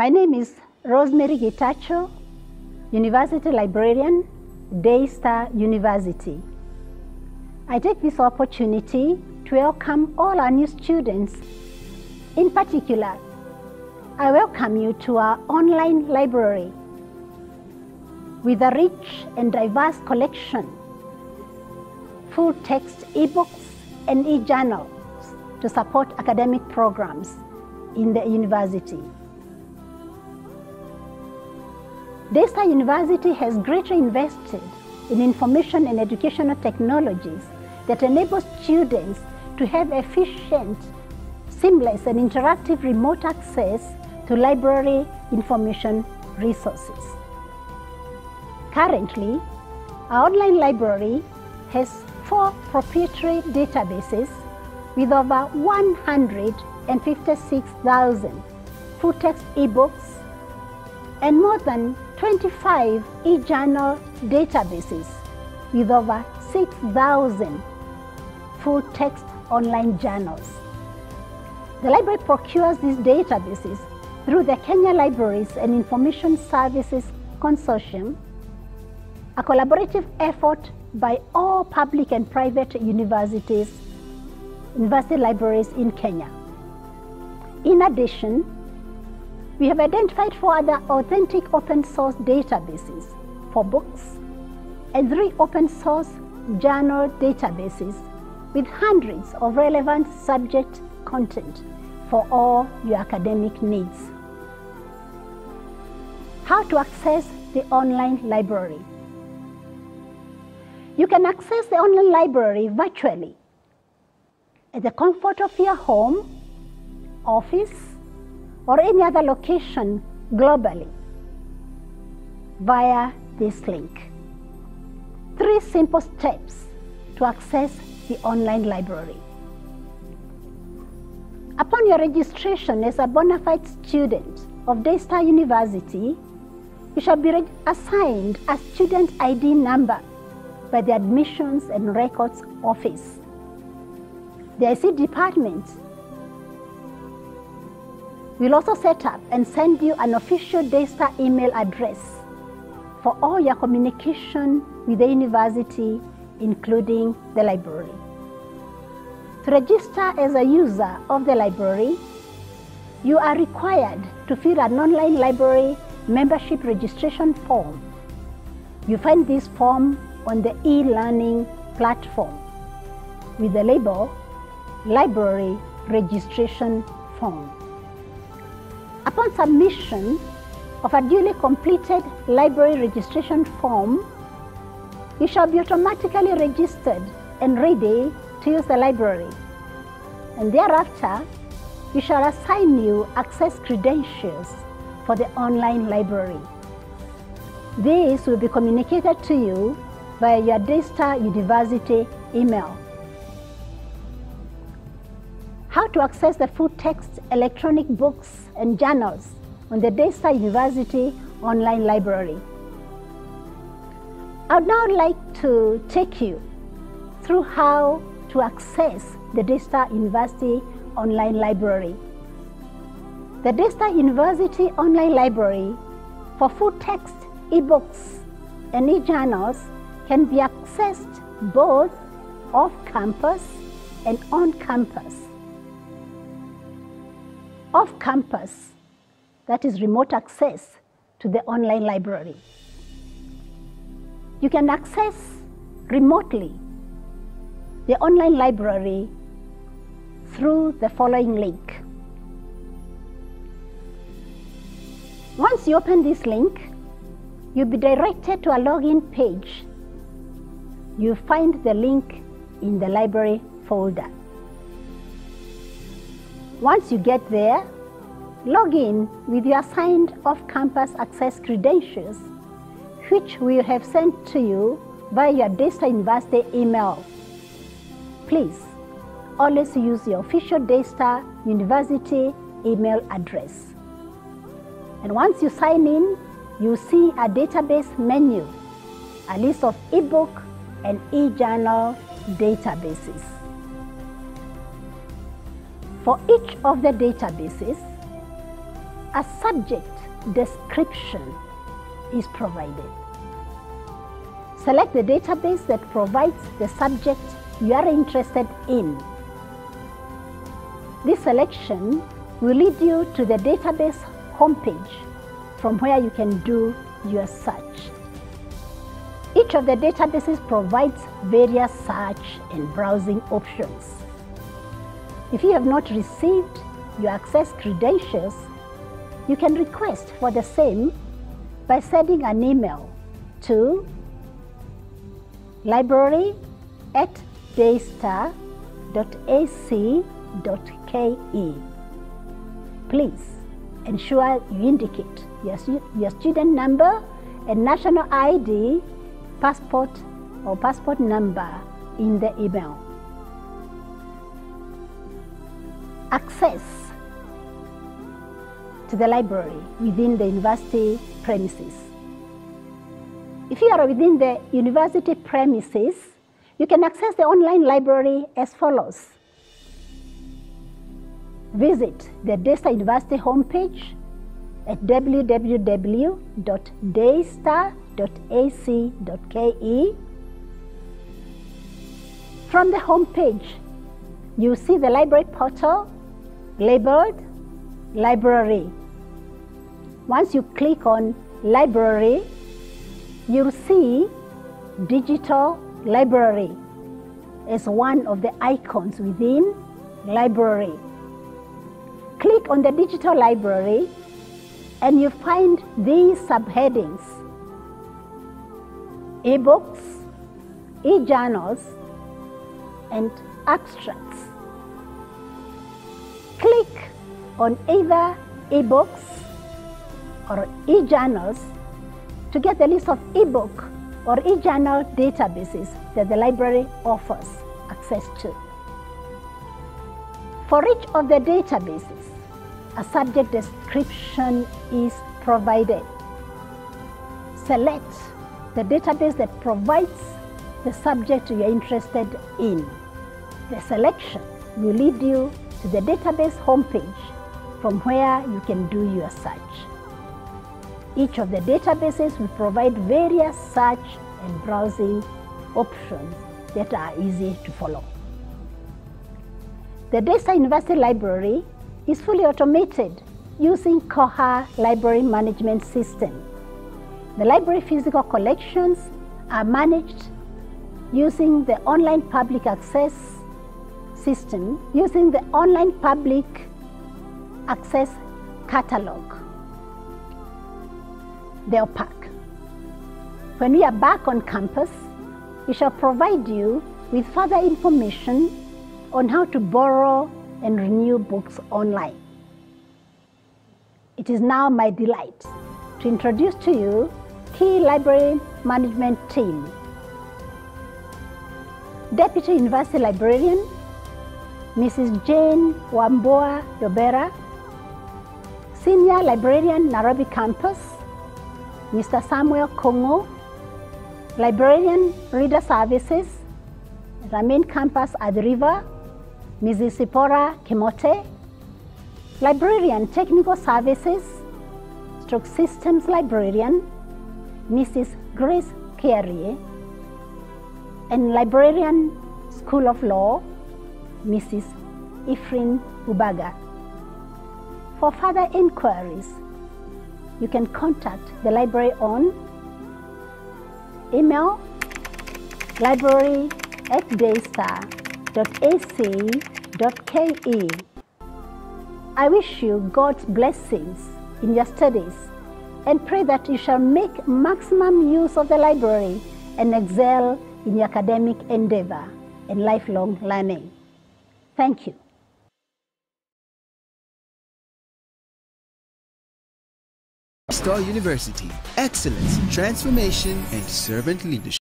My name is Rosemary Gitacho, University Librarian, Daystar University. I take this opportunity to welcome all our new students. In particular, I welcome you to our online library with a rich and diverse collection, full text ebooks and e-journals to support academic programs in the university. Daystar University has greatly invested in information and educational technologies that enable students to have efficient, seamless, and interactive remote access to library information resources. Currently, our online library has four proprietary databases with over 156,000 full-text ebooks and more than 25 e-journal databases with over 6,000 full-text online journals. The library procures these databases through the Kenya Libraries and Information Services Consortium, a collaborative effort by all public and private universities, university libraries in Kenya. In addition, we have identified four other authentic open source databases for books and three open source journal databases with hundreds of relevant subject content for all your academic needs. How to access the online library? You can access the online library virtually at the comfort of your home, office, or any other location globally via this link. Three simple steps to access the online library. Upon your registration as a bona fide student of Daystar University, you shall be assigned a student ID number by the Admissions and Records Office. The IC department will also set up and send you an official Daystar email address for all your communication with the university, including the library. To register as a user of the library, you are required to fill an online library membership registration form. You find this form on the e-learning platform with the label Library Registration Form. Upon submission of a duly completed library registration form, you shall be automatically registered and ready to use the library. And thereafter, we shall assign you access credentials for the online library. This will be communicated to you via your Daystar University email. How to access the full text electronic books and journals on the Daystar University online library. I would now like to take you through how to access the Daystar University online library. The Daystar University online library for full text ebooks and e-journals can be accessed both off campus and on campus. Off campus, that is remote access to the online library. You can access remotely the online library through the following link. Once you open this link, you'll be directed to a login page. You'll find the link in the library folder. Once you get there, log in with your assigned off-campus access credentials, which we have sent to you via your Daystar University email. Please always use your official Daystar University email address. And once you sign in, you see a database menu, a list of ebook and e-journal databases. For each of the databases, a subject description is provided. Select the database that provides the subject you are interested in. This selection will lead you to the database homepage from where you can do your search. Each of the databases provides various search and browsing options. If you have not received your access credentials, you can request for the same by sending an email to library at daystar.ac.ke. Please ensure you indicate your, your student number and national ID, passport or passport number in the email. Access to the library within the university premises. If you are within the university premises, you can access the online library as follows. Visit the Daystar University homepage at www.daystar.ac.ke. From the homepage, you see the library portal labeled Library. Once you click on Library, you'll see Digital Library as one of the icons within Library. Click on the Digital Library and you find these subheadings ebooks, e-journals, and abstracts. On either ebooks or e-journals to get a list of ebook or e-journal databases that the library offers access to. For each of the databases, a subject description is provided. Select the database that provides the subject you're interested in. The selection will lead you to the database homepage from where you can do your search. Each of the databases will provide various search and browsing options that are easy to follow. The Daystar University Library is fully automated using Koha Library Management System. The library physical collections are managed using the online public access system using the online public access catalog, the OPAC. When we are back on campus, we shall provide you with further information on how to borrow and renew books online. It is now my delight to introduce to you key library management team. Deputy University Librarian, Mrs. Jane Wamboa Dobera, Senior Librarian, Nairobi Campus, Mr. Samuel Kongo, Librarian, Reader Services, the main campus at the river, Mrs. Sipora Kimote, Librarian, Technical Services, Stroke Systems Librarian, Mrs. Grace Kiarie, and Librarian, School of Law, Mrs. Ifrin Ubaga. For further inquiries, you can contact the library on email library at daystar.ac.ke. I wish you God's blessings in your studies and pray that you shall make maximum use of the library and excel in your academic endeavor and lifelong learning. Thank you. University, excellence, transformation, and servant leadership.